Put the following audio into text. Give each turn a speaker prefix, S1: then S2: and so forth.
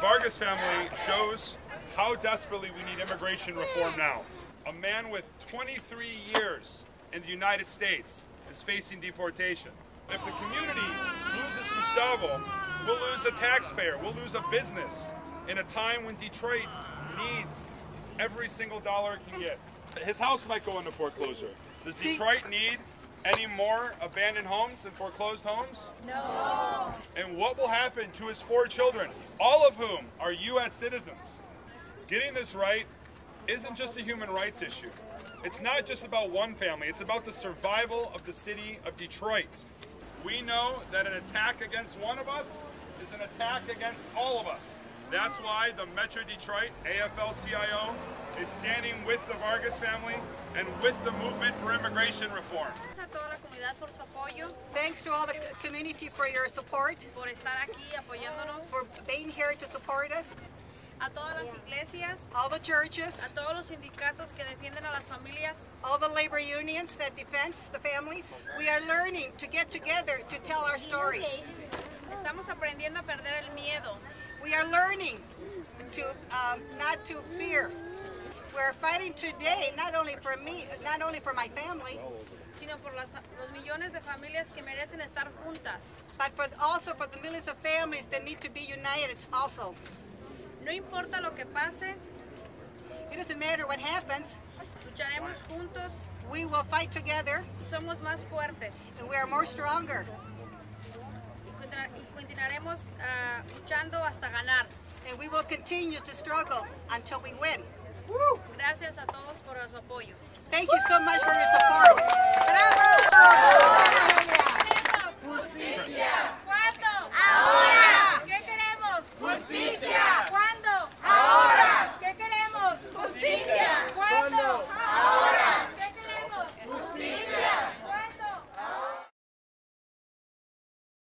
S1: Vargas family shows how desperately we need immigration reform now. A man with 23 years in the United States is facing deportation. If the community loses Gustavo, we'll lose a taxpayer, we'll lose a business in a time when Detroit needs every single dollar it can get. His house might go into foreclosure. Does Detroit need any more abandoned homes and foreclosed homes? No. And what will happen to his four children, all of whom are U.S. citizens? Getting this right isn't just a human rights issue. It's not just about one family, it's about the survival of the city of Detroit. We know that an attack against one of us is an attack against all of us. That's why the Metro Detroit AFL-CIO is standing with the Vargas family and with the movement for immigration reform.
S2: Gracias a toda la comunidad por su apoyo,
S3: Thanks to all the community for your support,
S2: por estar aquí apoyándonos,
S3: for being here to support us,
S2: a todas las iglesias,
S3: all the churches,
S2: a todos los sindicatos que defienden a las familias.
S3: all the labor unions that defend the families. We are learning to get together to tell our stories.
S2: Estamos aprendiendo a perder el miedo.
S3: We are learning to um, not to fear. We're fighting today not only for me, not only for my family,
S2: sino por las los millones de familias que merecen estar juntas.
S3: but for also for the millions of families that need to be united also.
S2: No importa lo que pase,
S3: It doesn't matter what happens,
S2: lucharemos juntos
S3: we will fight together
S2: y somos más fuertes.
S3: and we are more stronger.
S2: Y, continuaremos ah, luchando hasta ganar.
S3: And we will continue to struggle until we win.
S2: Gracias a todos por su apoyo.
S3: Thank you so much for your.